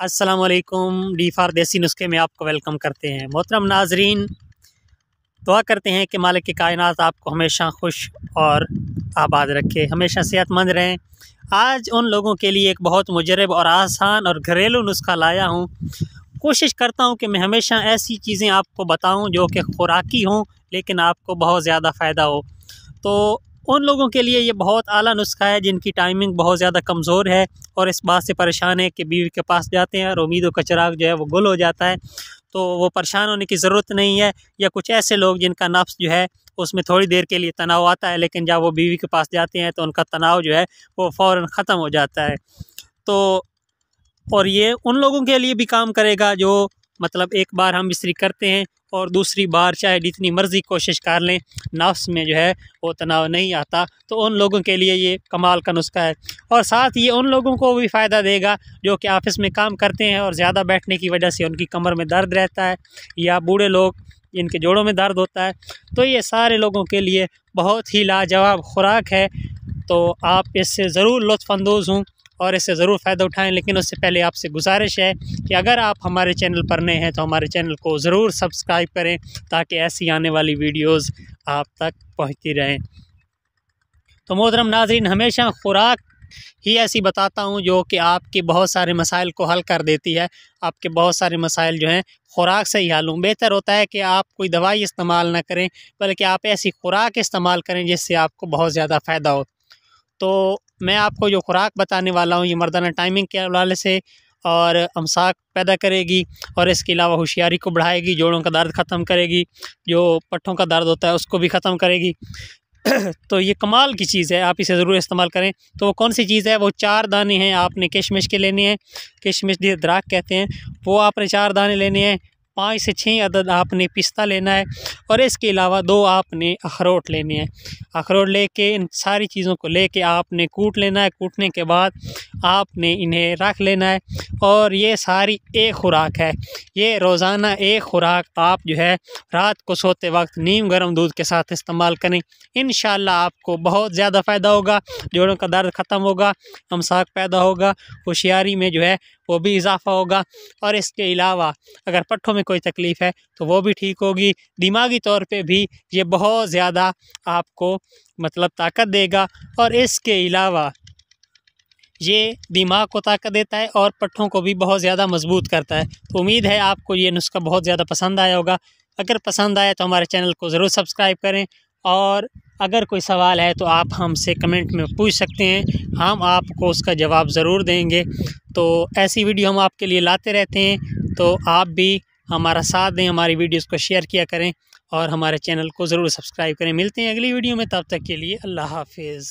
अस्सलाम वालेकुम डी फार देसी नुस्खे में आपको वेलकम करते हैं। मोहतरम नाजरीन, दुआ करते हैं कि मालिक की कायनात आपको हमेशा खुश और आबाद रखे, हमेशा सेहतमंद रहें। आज उन लोगों के लिए एक बहुत मुजरब और आसान और घरेलू नुस्खा लाया हूँ। कोशिश करता हूँ कि मैं हमेशा ऐसी चीज़ें आपको बताऊँ जो कि खुराकी हों, लेकिन आपको बहुत ज़्यादा फ़ायदा हो। तो उन लोगों के लिए ये बहुत आला नुस्खा है जिनकी टाइमिंग बहुत ज़्यादा कमज़ोर है और इस बात से परेशान है कि बीवी के पास जाते हैं और उम्मीदों का चिराग जो है वो गुल हो जाता है। तो वो परेशान होने की ज़रूरत नहीं है या कुछ ऐसे लोग जिनका नफ्स जो है उसमें थोड़ी देर के लिए तनाव आता है, लेकिन जब वो बीवी के पास जाते हैं तो उनका तनाव जो है वो फ़ौर ख़त्म हो जाता है। तो और ये उन लोगों के लिए भी काम करेगा जो मतलब एक बार हम इस्त्री करते हैं और दूसरी बार चाहे जितनी मर्ज़ी कोशिश कर लें, नफ्स में जो है वो तनाव नहीं आता। तो उन लोगों के लिए ये कमाल का नुस्खा है। और साथ ये उन लोगों को भी फ़ायदा देगा जो कि ऑफ़िस में काम करते हैं और ज़्यादा बैठने की वजह से उनकी कमर में दर्द रहता है या बूढ़े लोग इनके जोड़ों में दर्द होता है। तो ये सारे लोगों के लिए बहुत ही लाजवाब खुराक है। तो आप इससे ज़रूर लुफ़ानंदोज़ हूँ। और इससे ज़रूर फ़ायदा उठाएँ, लेकिन उससे पहले आपसे गुजारिश है कि अगर आप हमारे चैनल पर नए हैं तो हमारे चैनल को ज़रूर सब्सक्राइब करें, ताकि ऐसी आने वाली वीडियोज़ आप तक पहुँचती रहें। तो मोहतरम नाजरीन, हमेशा खुराक ही ऐसी बताता हूँ जो कि आपके बहुत सारे मसाइल को हल कर देती है। आपके बहुत सारे मसाइल जो हैं, खुराक से ही हल हूँ। बेहतर होता है कि आप कोई दवाई इस्तेमाल ना करें, बल्कि आप ऐसी खुराक इस्तेमाल करें जिससे आपको बहुत ज़्यादा फ़ायदा हो। तो मैं आपको जो खुराक बताने वाला हूँ, ये मर्दाना टाइमिंग के हवाले से और अमसाक पैदा करेगी और इसके अलावा होशियारी को बढ़ाएगी, जोड़ों का दर्द ख़त्म करेगी, जो पट्ठों का दर्द होता है उसको भी ख़त्म करेगी। तो ये कमाल की चीज़ है, आप इसे ज़रूर इस्तेमाल करें। तो वो कौन सी चीज़ है? वो चार दाने हैं, आपने किशमिश के लेने हैं। किशमिश दराख कहते हैं, वो आपने चार दाने लेने हैं पाँच से छः अदद आपने पिस्ता लेना है और इसके अलावा दो आपने अखरोट लेने हैं। अखरोट लेके इन सारी चीज़ों को लेके आपने कूट लेना है। कूटने के बाद आपने इन्हें रख लेना है और ये सारी एक खुराक है। ये रोज़ाना एक खुराक आप जो है रात को सोते वक्त नीम गर्म दूध के साथ इस्तेमाल करें। इन आपको बहुत ज़्यादा फ़ायदा होगा। जोड़ों का दर्द ख़त्म होगा अमसाक पैदा होगा। होशियारी में जो है वो भी इजाफ़ा होगा। और इसके अलावा अगर पट्ठों में कोई तकलीफ़ है तो वो भी ठीक होगी। दिमागी तौर पे भी ये बहुत ज़्यादा आपको मतलब ताकत देगा। और इसके अलावा ये दिमाग को ताकत देता है और पट्ठों को भी बहुत ज़्यादा मज़बूत करता है। तो उम्मीद है आपको ये नुस्खा बहुत ज़्यादा पसंद आया होगा। अगर पसंद आया तो हमारे चैनल को ज़रूर सब्सक्राइब करें। और अगर कोई सवाल है तो आप हमसे कमेंट में पूछ सकते हैं। हम आपको उसका जवाब ज़रूर देंगे। तो ऐसी वीडियो हम आपके लिए लाते रहते हैं। तो आप भी हमारा साथ दें, हमारी वीडियोस को शेयर किया करें और हमारे चैनल को ज़रूर सब्सक्राइब करें। मिलते हैं अगली वीडियो में, तब तक के लिए अल्लाह हाफिज़।